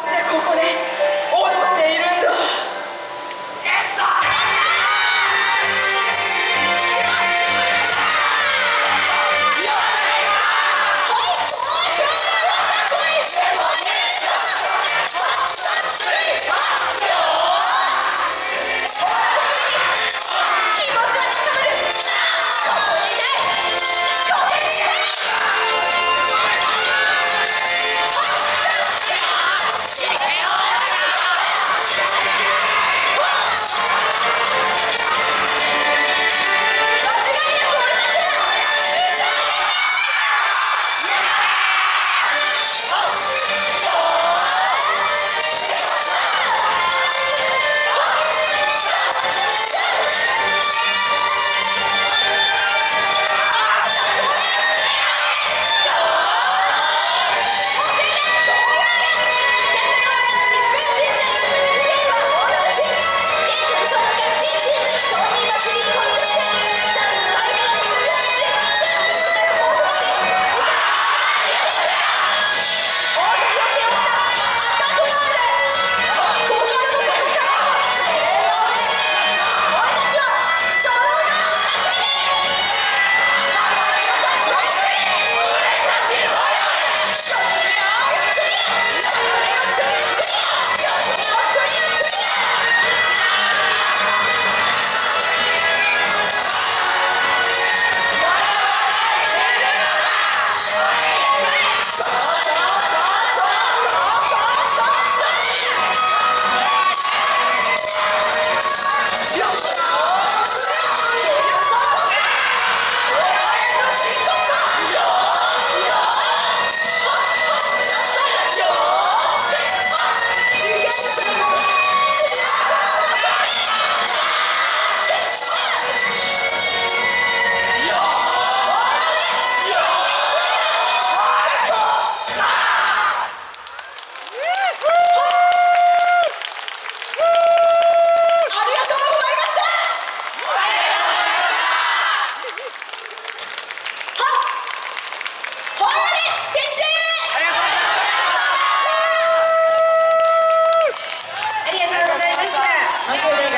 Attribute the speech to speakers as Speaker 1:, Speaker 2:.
Speaker 1: してここで
Speaker 2: That's what